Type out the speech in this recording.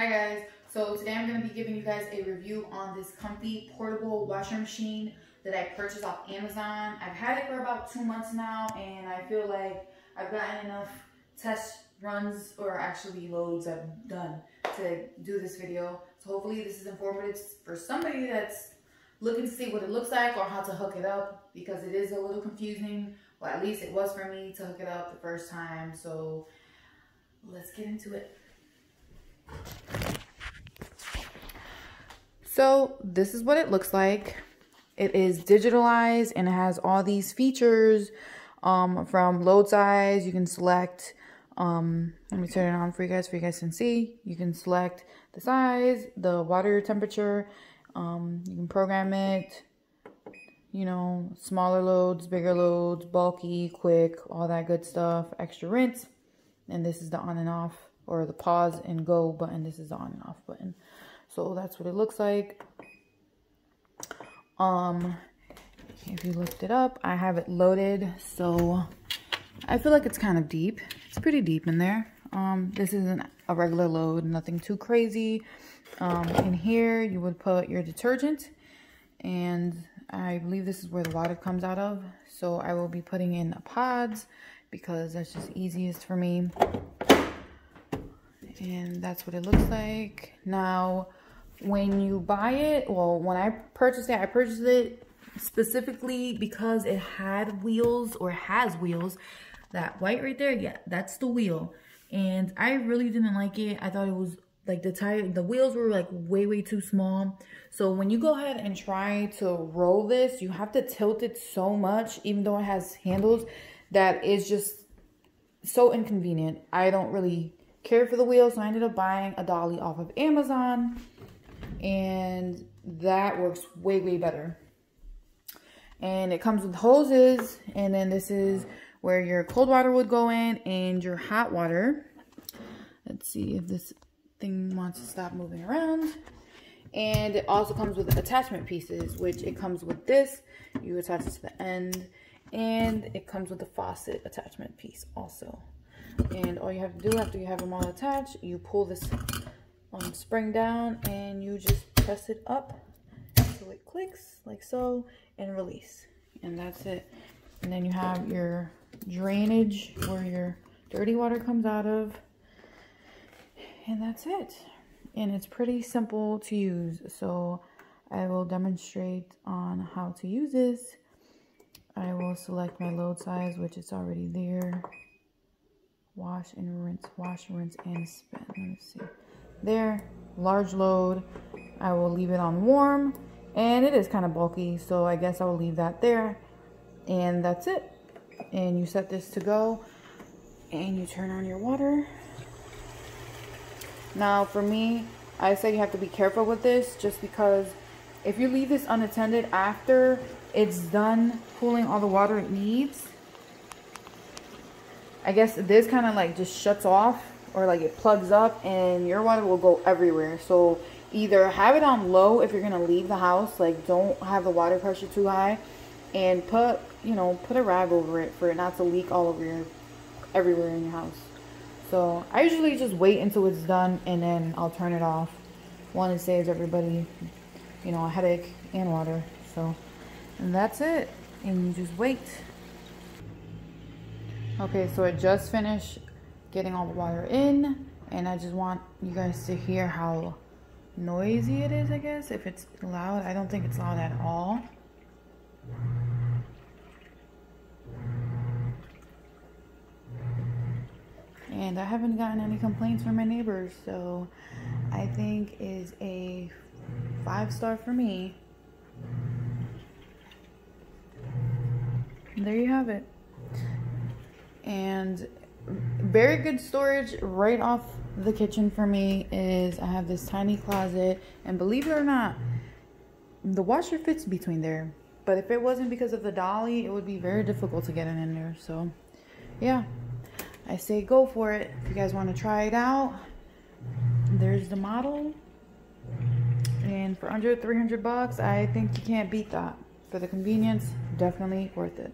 Hi guys, so today I'm going to be giving you guys a review on this Comfee' portable washer machine that I purchased off Amazon. I've had it for about two months now and I feel like I've gotten enough test runs or actually loads I've done to do this video. So hopefully this is informative for somebody that's looking to see what it looks like or how to hook it up because it is a little confusing. Well, at least it was for me to hook it up the first time. So let's get into it. So this is what it looks like. It is digitalized and it has all these features um, from load size. You can select, um, let me turn it on for you guys so you guys can see. You can select the size, the water temperature. Um, you can program it, you know, smaller loads, bigger loads, bulky, quick, all that good stuff, extra rinse. And this is the on and off or the pause and go button. This is the on and off button. So that's what it looks like. Um, if you looked it up, I have it loaded. So I feel like it's kind of deep. It's pretty deep in there. Um, this isn't a regular load, nothing too crazy. Um, in here, you would put your detergent. And I believe this is where the water comes out of. So I will be putting in the pods because that's just easiest for me and that's what it looks like now when you buy it well when i purchased it i purchased it specifically because it had wheels or has wheels that white right there yeah that's the wheel and i really didn't like it i thought it was like the tire the wheels were like way way too small so when you go ahead and try to roll this you have to tilt it so much even though it has handles that is just so inconvenient i don't really care for the wheels. So I ended up buying a dolly off of Amazon. And that works way, way better. And it comes with hoses. And then this is where your cold water would go in and your hot water. Let's see if this thing wants to stop moving around. And it also comes with attachment pieces, which it comes with this. You attach it to the end. And it comes with the faucet attachment piece also. And all you have to do after you have them all attached, you pull this um, spring down and you just press it up so it clicks like so and release. And that's it. And then you have your drainage where your dirty water comes out of. And that's it. And it's pretty simple to use. So I will demonstrate on how to use this. I will select my load size, which is already there wash and rinse, wash, rinse, and spin. Let me see. There, large load. I will leave it on warm. And it is kind of bulky, so I guess I will leave that there. And that's it. And you set this to go. And you turn on your water. Now, for me, I say you have to be careful with this just because if you leave this unattended after it's done pulling all the water it needs, I guess this kind of like just shuts off or like it plugs up and your water will go everywhere. So either have it on low if you're going to leave the house, like don't have the water pressure too high and put, you know, put a rag over it for it not to leak all over your, everywhere in your house. So I usually just wait until it's done and then I'll turn it off. One, it saves everybody, you know, a headache and water. So, and that's it. And you just wait. Okay, so it just finished getting all the water in and I just want you guys to hear how noisy it is, I guess. If it's loud, I don't think it's loud at all. And I haven't gotten any complaints from my neighbors, so I think is a five star for me. There you have it and very good storage right off the kitchen for me is I have this tiny closet and believe it or not the washer fits between there. But if it wasn't because of the dolly it would be very difficult to get it in there. So yeah I say go for it. If you guys want to try it out there's the model. And for under 300 bucks I think you can't beat that. For the convenience definitely worth it